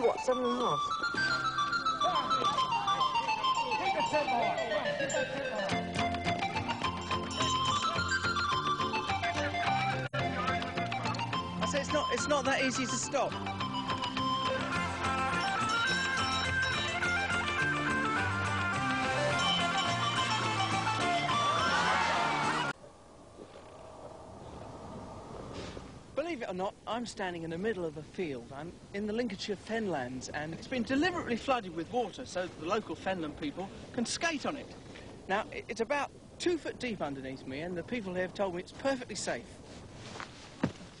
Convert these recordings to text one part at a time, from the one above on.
what, seven and a half? I say it's not, it's not that easy to stop. Believe it or not, I'm standing in the middle of a field. I'm in the Lincolnshire Fenlands, and it's been deliberately flooded with water so that the local Fenland people can skate on it. Now, it's about two foot deep underneath me, and the people here have told me it's perfectly safe.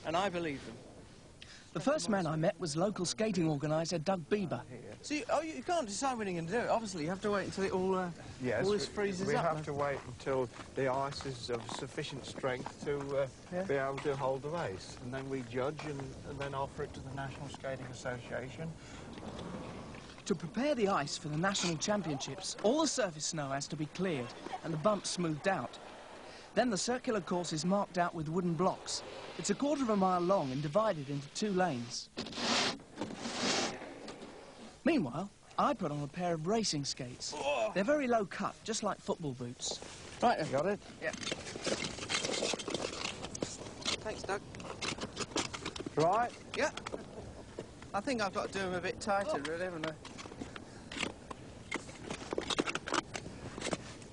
And I believe them. The first man I met was local skating organiser Doug Bieber. So, you, oh, you can't decide when you're going to do it. Obviously, you have to wait until it all, uh, Yes, all this we- freezes we up. have to wait until the ice is of sufficient strength to uh, Yeah. be able to hold the race. And then we judge and, and then offer it to the National Skating Association. To prepare the ice for the national championships, all the surface snow has to be cleared and the bumps smoothed out. Then the circular course is marked out with wooden blocks. It's a quarter of a mile long and divided into two lanes. Meanwhile, I put on a pair of racing skates. Oh. They're very low cut, just like football boots. Right, then. Got it? Yeah. Thanks, Doug. Right. Yeah. I think I've got to do them a bit tighter, oh. really, haven't I?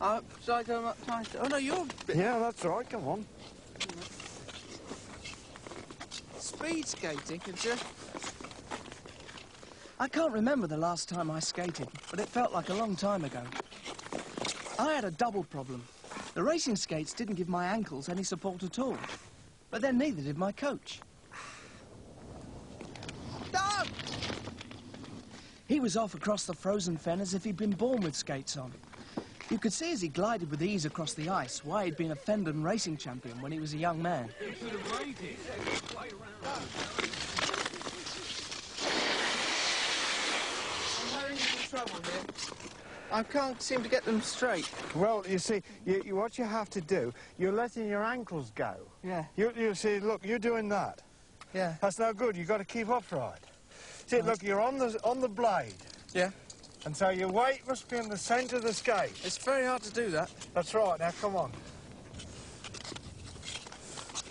Uh, shall I do them up tighter? Oh, no, you're Yeah, that's right. Come on. speed skating, could you? I can't remember the last time I skated, but it felt like a long time ago. I had a double problem. The racing skates didn't give my ankles any support at all, but then neither did my coach. Doug! He was off across the frozen fen as if he'd been born with skates on. You could see as he glided with ease across the ice why he'd been a Fenland racing champion when he was a young man. I'm having some trouble here. I can't seem to get them straight. Well, you see, you, you, what you have to do, you're letting your ankles go. Yeah, You, you see, look, you're doing that. yeah, That's no good. You've got to keep upright. See, look, you're on the, on the blade. yeah. And so your weight must be in the centre of the skate. It's very hard to do that. That's right. Now, come on.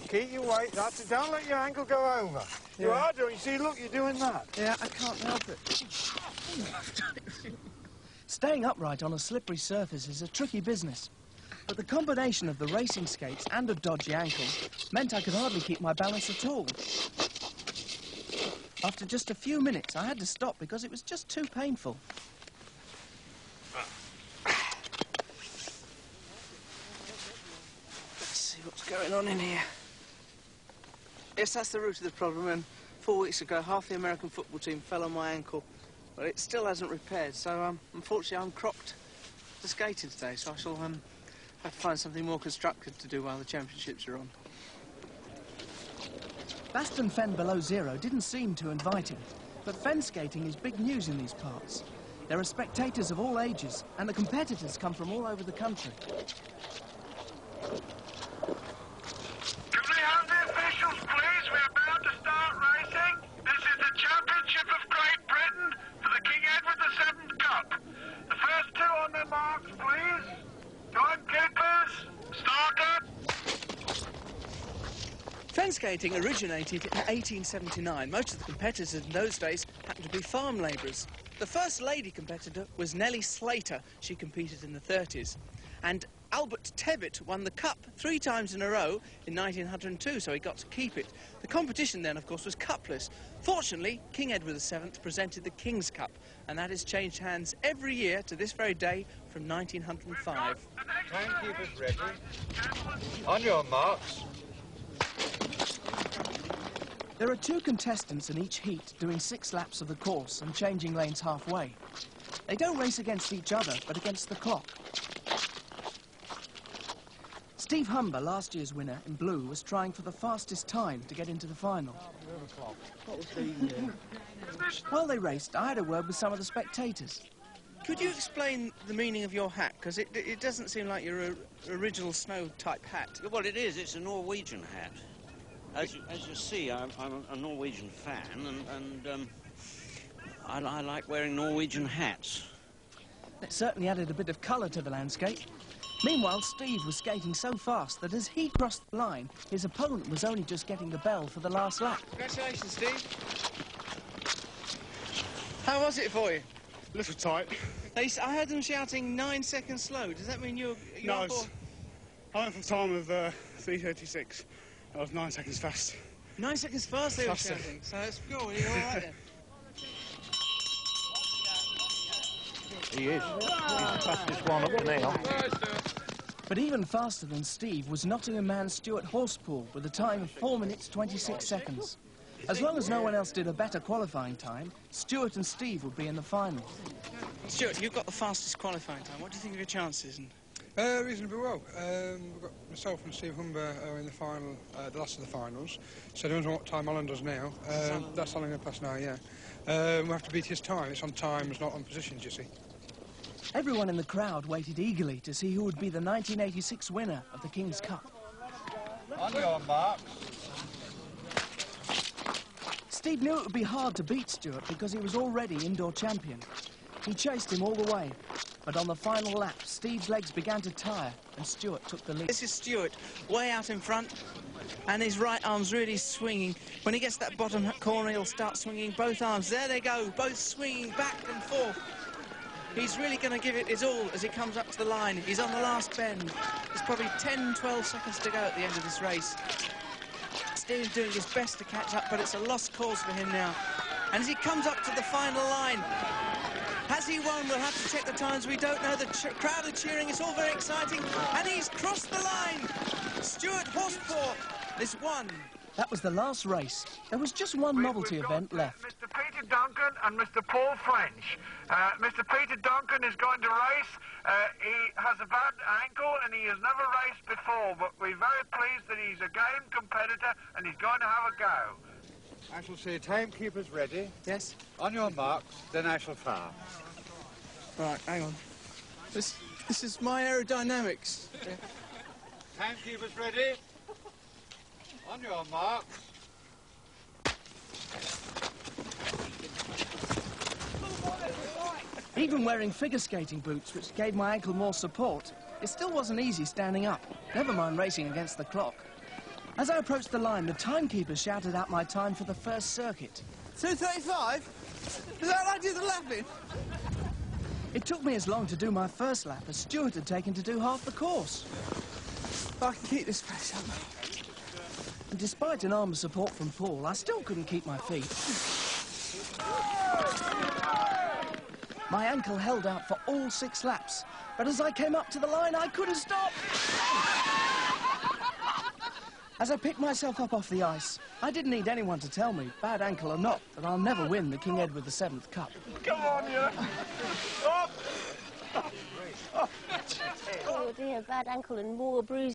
Keep your weight. That's it. Don't let your ankle go over. You are doing. See, look, you're doing that. Yeah, I can't help it. Staying upright on a slippery surface is a tricky business. But the combination of the racing skates and a dodgy ankle meant I could hardly keep my balance at all. After just a few minutes, I had to stop because it was just too painful. Going on in here. Yes, that's the root of the problem. And four weeks ago, half the American football team fell on my ankle. But it still hasn't repaired, so um, unfortunately I'm cropped to skating today, so I shall um, have to find something more constructive to do while the championships are on. Baston Fen below zero didn't seem too inviting, but fen skating is big news in these parts. There are spectators of all ages, and the competitors come from all over the country. Fen skating originated in 1879. Most of the competitors in those days happened to be farm labourers. The first lady competitor was Nellie Slater. She competed in the 30s. And Albert Tebbit won the cup three times in a row in 1902, so he got to keep it. The competition then, of course, was cupless. Fortunately, King Edward VII presented the King's Cup, and that has changed hands every year to this very day from 1905. Timekeepers ready. On your marks. There are two contestants in each heat doing six laps of the course and changing lanes halfway. They don't race against each other, but against the clock. Steve Humber, last year's winner in blue, was trying for the fastest time to get into the final. While they raced, I had a word with some of the spectators. Could you explain the meaning of your hat? Because it, it doesn't seem like your original snow-type hat. Well, it is. It's a Norwegian hat. As you, as you see, I'm, I'm a Norwegian fan, and, and um, I, I like wearing Norwegian hats. It certainly added a bit of colour to the landscape. Meanwhile, Steve was skating so fast that as he crossed the line, his opponent was only just getting the bell for the last lap. Congratulations, Steve. How was it for you? A little tight. They, s- I heard them shouting nine seconds slow. Does that mean you're... you're No, on it's- board? I went for a time of uh, 3.36. I was nine seconds fast. Nine seconds fast they were Faster. shouting. So it's cool. You're all right then. He is. He's the fastest one up to now. But even faster than Steve was Nottingham man Stuart Horsepool with a time of 4 minutes 26 seconds. As long as no one else did a better qualifying time, Stuart and Steve would be in the final. Stuart, you've got the fastest qualifying time. What do you think of your chances? And Uh, reasonably well. Um, we've got myself and Steve Humber are in the final, uh, the last of the finals. So depends on what time Alan does now. Um, that's Alan going to pass now, yeah. Um, we have to beat his time. It's on times, not on positions, you see. Everyone in the crowd waited eagerly to see who would be the 1986 winner of the King's Cup. On your marks. Steve knew it would be hard to beat Stuart because he was already indoor champion. He chased him all the way, but on the final lap, Steve's legs began to tire and Stuart took the lead. This is Stuart, way out in front, and his right arm's really swinging. When he gets that bottom corner, he'll start swinging both arms. There they go, both swinging back and forth. He's really going to give it his all as he comes up to the line. He's on the last bend. There's probably 10, 12 seconds to go at the end of this race. Steve's doing his best to catch up, but it's a lost cause for him now. And as he comes up to the final line, has he won? We'll have to check the times. We don't know. The crowd are cheering. It's all very exciting. And he's crossed the line. Stuart Horsepool is one. That was the last race. There was just one novelty we've event got, uh, left. Mr. Peter Duncan and Mr. Paul French. Uh, Mr. Peter Duncan is going to race. Uh, he has a bad ankle and he has never raced before, but we're very pleased that he's a game competitor and he's going to have a go. I shall say timekeepers ready. Yes? On your marks, then I shall fire. Right, hang on. This, this is my aerodynamics. Timekeepers ready. On your marks. Even wearing figure skating boots, which gave my ankle more support, it still wasn't easy standing up, never mind racing against the clock. As I approached the line, the timekeeper shouted out my time for the first circuit. 235? Is that what I did the lapping? It took me as long to do my first lap as Stuart had taken to do half the course. I can keep this pace up. And despite an arm of support from Paul, I still couldn't keep my feet. My ankle held out for all six laps, but as I came up to the line, I couldn't stop. As I picked myself up off the ice, I didn't need anyone to tell me, bad ankle or not, that I'll never win the King Edward VII Cup. Come on, you. Oh Oh dear, bad ankle and more bruises.